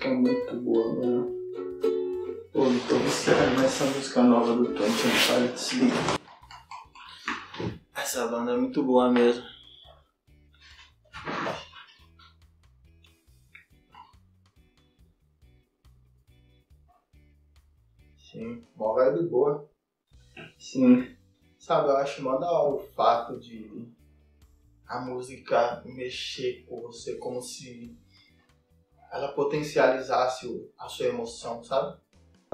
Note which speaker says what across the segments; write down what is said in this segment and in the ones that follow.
Speaker 1: música é muito boa, mano. Pô, eu tô viciado nessa música nova do Twenty Pilots League. Essa banda é muito boa mesmo.
Speaker 2: Sim, uma vibe boa.
Speaker 1: Sim.
Speaker 2: Sabe, eu acho mó da hora o fato de a música mexer com você como se ela potencializasse a sua emoção, sabe?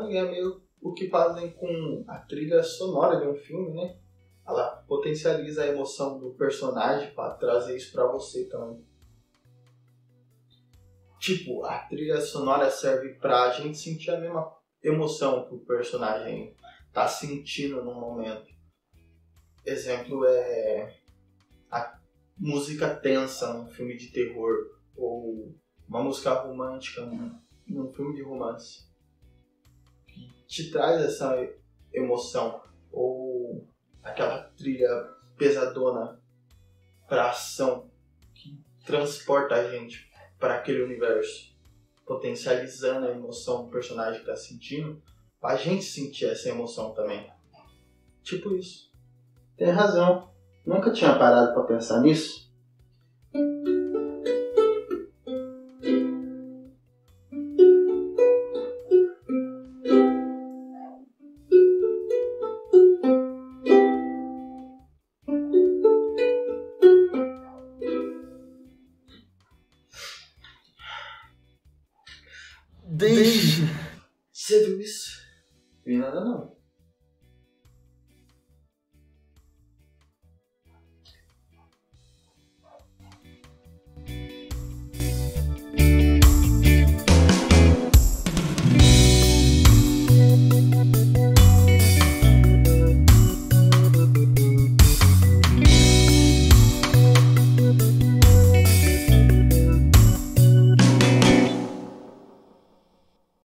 Speaker 2: E é meio o que fazem com a trilha sonora de um filme, né? Ela potencializa a emoção do personagem para trazer isso para você também. Tipo, a trilha sonora serve pra gente sentir a mesma emoção que o personagem tá sentindo no momento. Exemplo é a música tensa num filme de terror ou uma música romântica num, num filme de romance que te traz essa emoção ou aquela trilha pesadona pra ação que transporta a gente para aquele universo potencializando a emoção do personagem que tá sentindo pra gente sentir essa emoção também tipo isso
Speaker 1: Tem razão. Nunca tinha parado pra pensar nisso.
Speaker 2: Desde. Você viu isso? Vi nada não.